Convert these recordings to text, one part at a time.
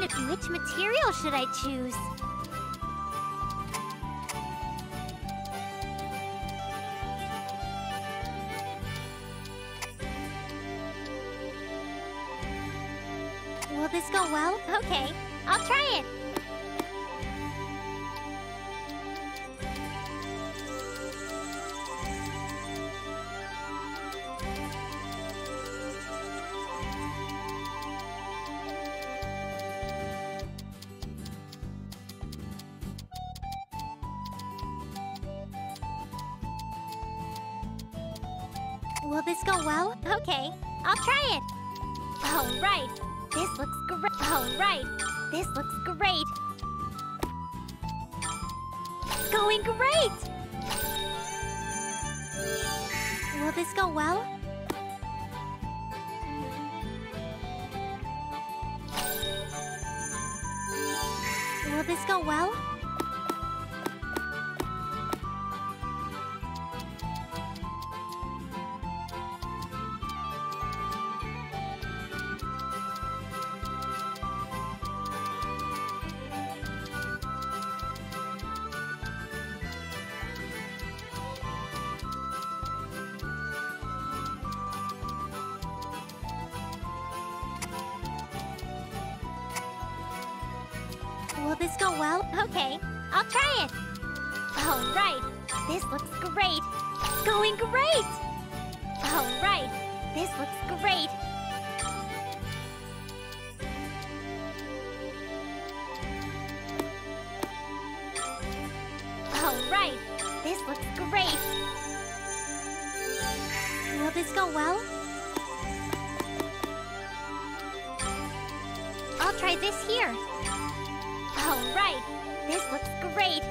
Which material should I choose? Will this go well? Okay, I'll try it. All right, this looks great. All right, this looks great. Going great! Will this go well? Will this go well? This go well? Okay, I'll try it. All right, this looks great. Going great! All right, this looks great. All right, this looks great. Will this go well? I'll try this here. All right, this looks great.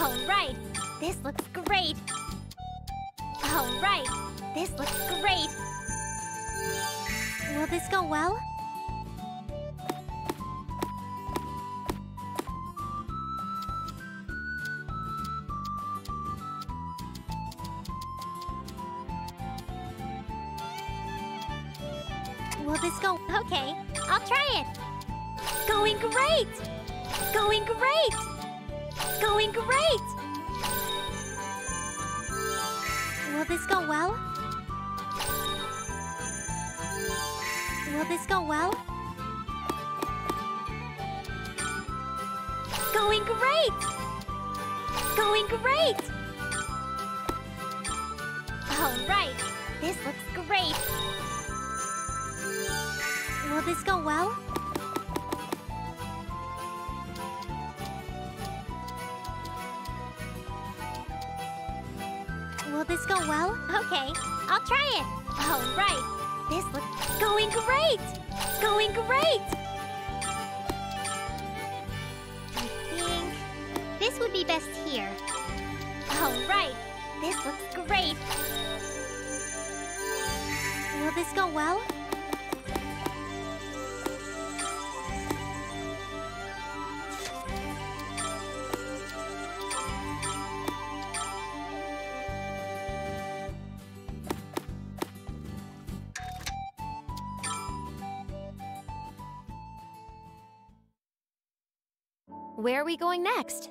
All right, this looks great. All right, this looks great. Will this go well? Going great! Going great! Will this go well? Will this go well? Going great! Going great! All right, this looks great. Will this go well? Well? Okay, I'll try it. All right, this looks going great. Going great. I think this would be best here. All right, this looks great. Will this go well? We going next?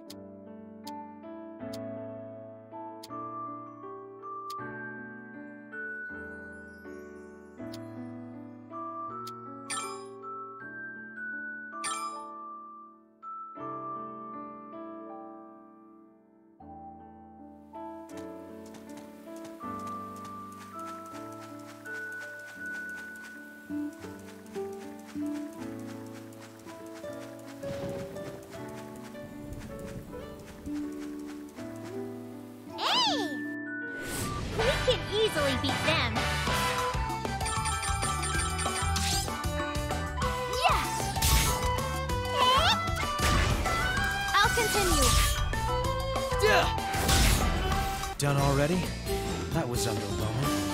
Done already? That was underwhelming.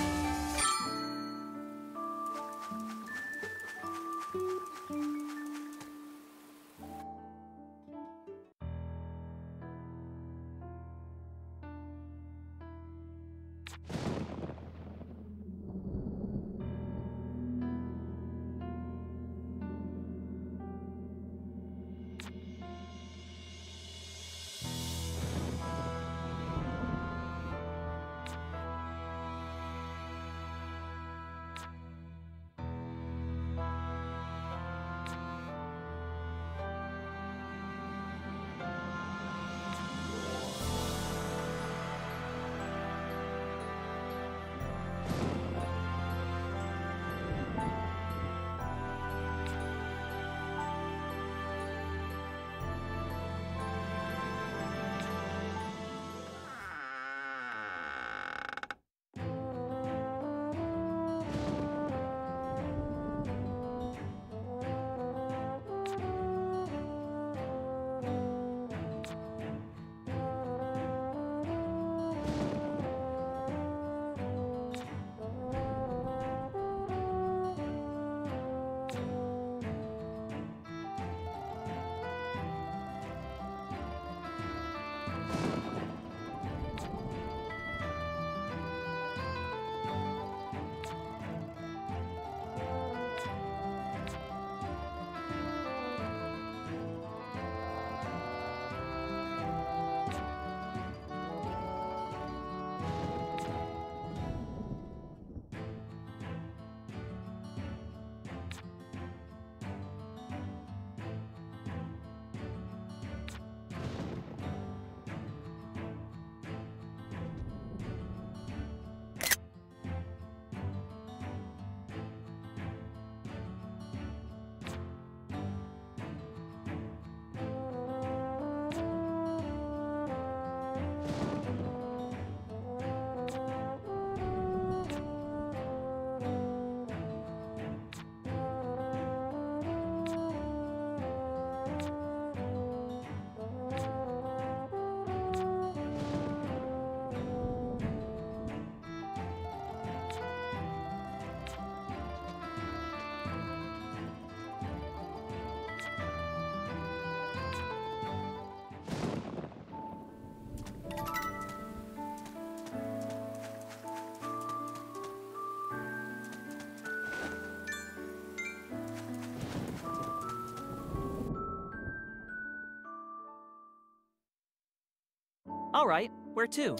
All right, where to?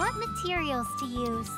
What materials to use?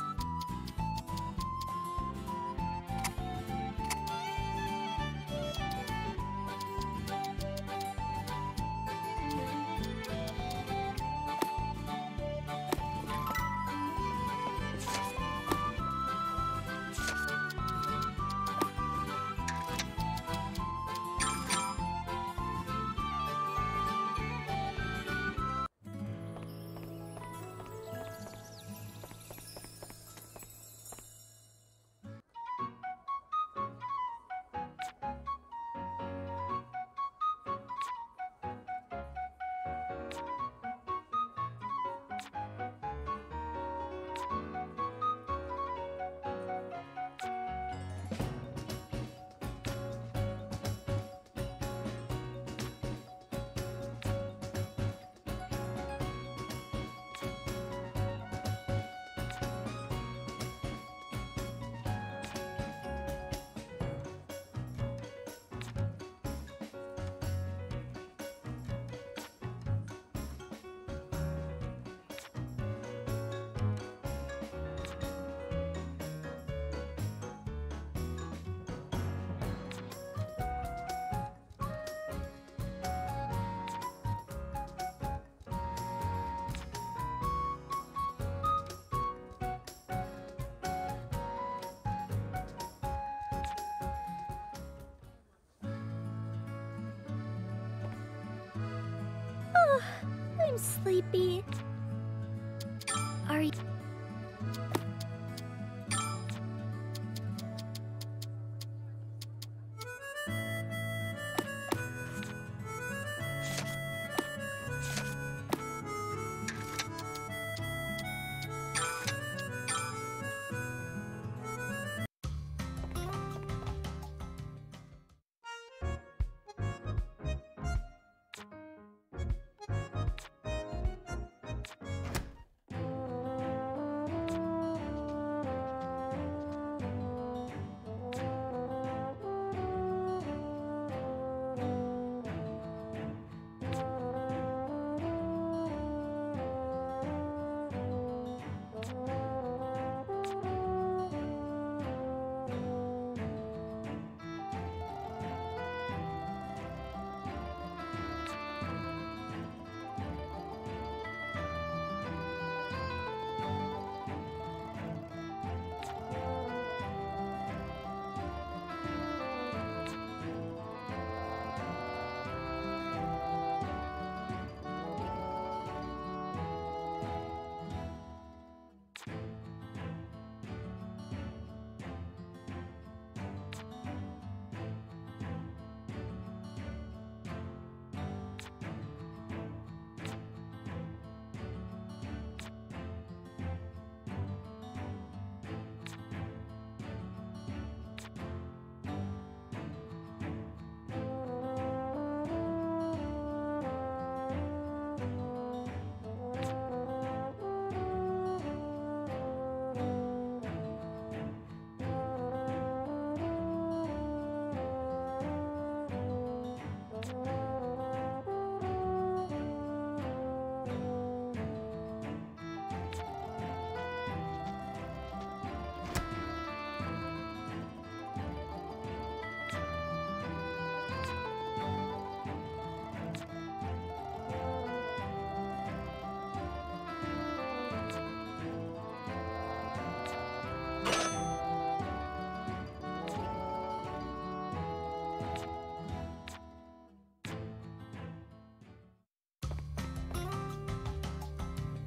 I'm sleepy.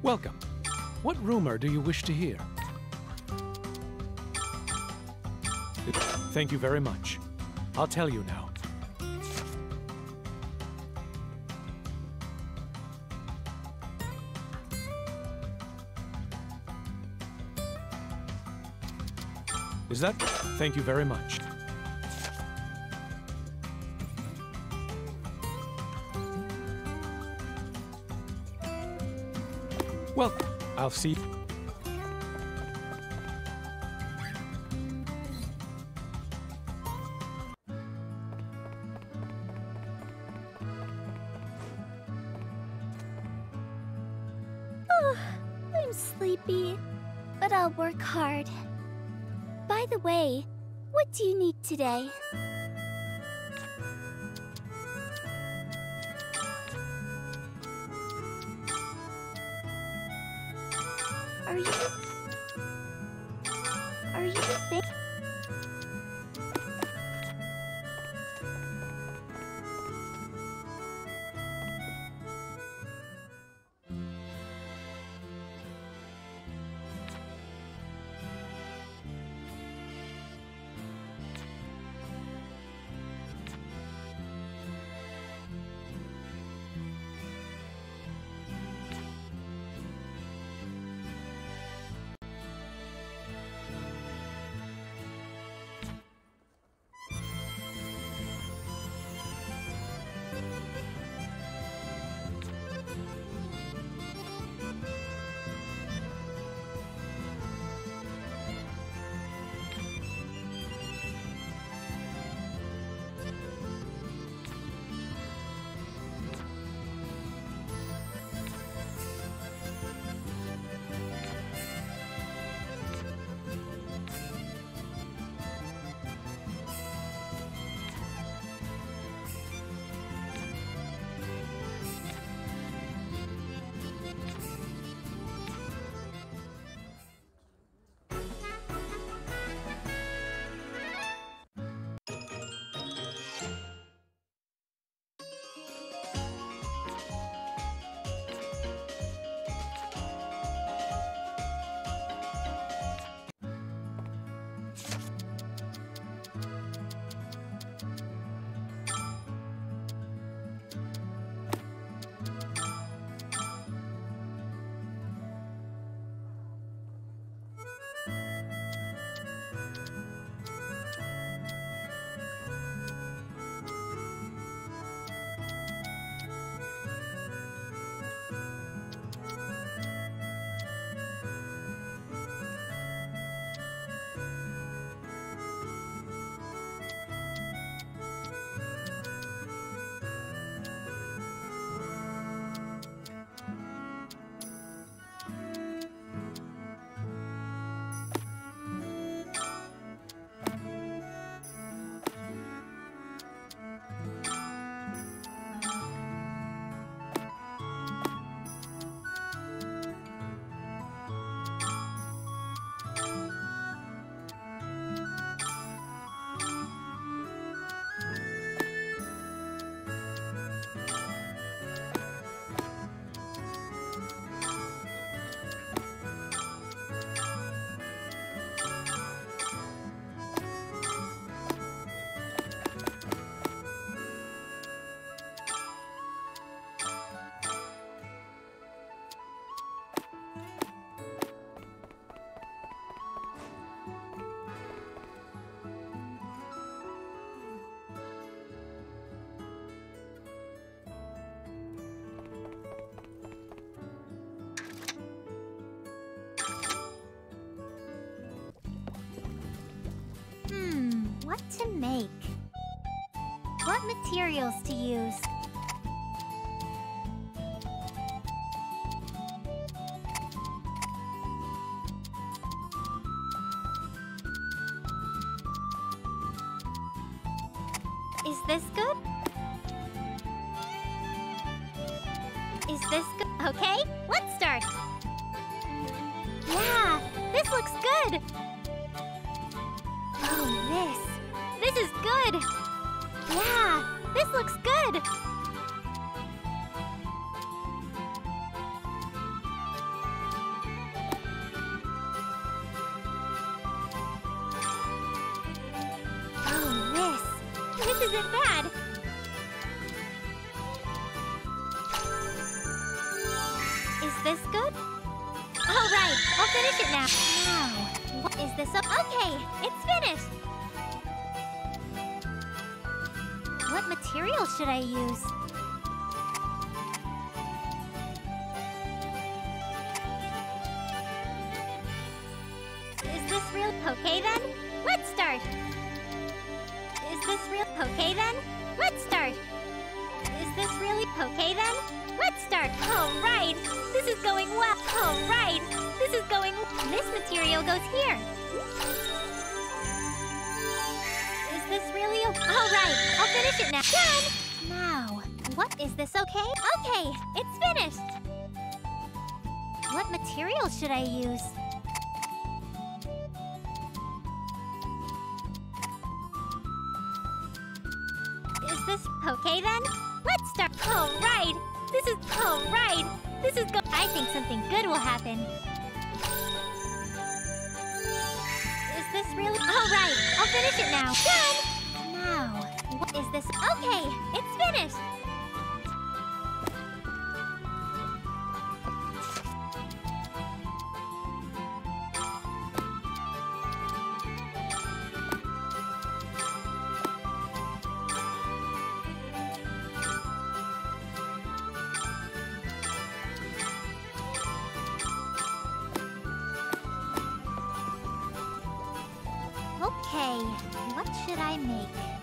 Welcome. What rumor do you wish to hear? Thank you very much. I'll tell you now. Is that? Thank you very much. I'm sleepy, but I'll work hard. By the way, what do you need today? Materials to use? Is this good? Is this good? Okay, let's start. Yeah, this looks good. All right, I'll finish it now. Now, what is this? o- Okay, it's finished. What material should I use? Is this real poke then? Let's start. Is this real poke then? Let's start. Is this really poke then? Let's start. All right. Going well. All right. This is going. This material goes here. Is this really? All right. I'll finish it now. Done. Now, what is this? Okay. Okay. It's finished. What material should I use? Is this okay then? Let's start. All right. This is all right. This is go. I think something good will happen. Is this really? All right. I'll finish it now. Done. Now, what is this? Okay, it's finished. Okay, what should I make?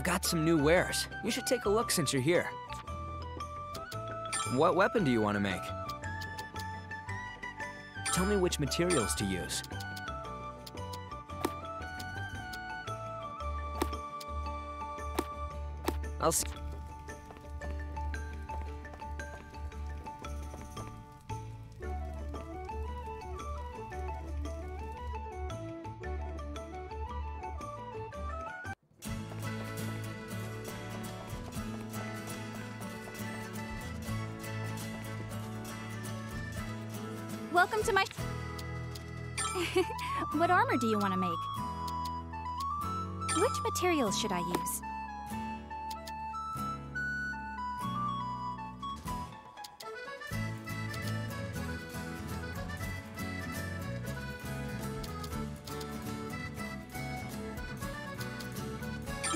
I've got some new wares. You should take a look since you're here. What weapon do you want to make? Tell me which materials to use. I'll see. Which materials should I use?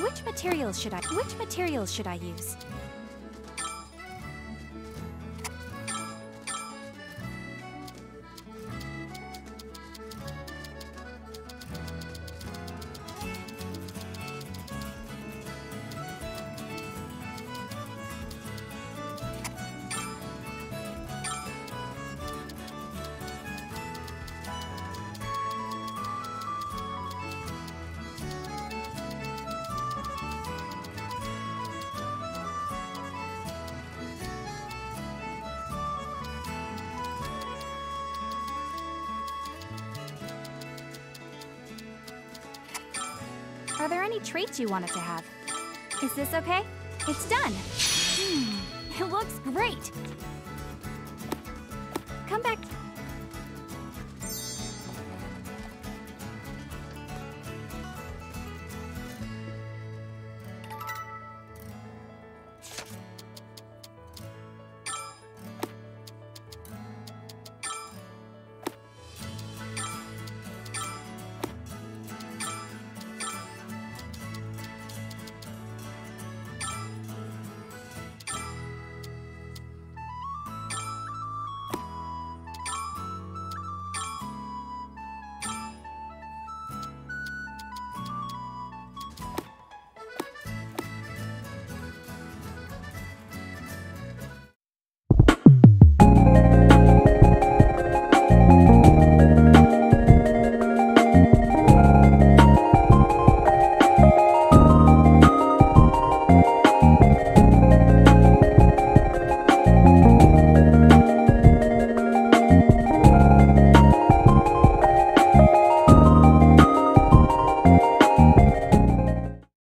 Which materials should I Which materials should I use? Are there any traits you wanted to have? Is this okay? It's done. Hmm, it looks great.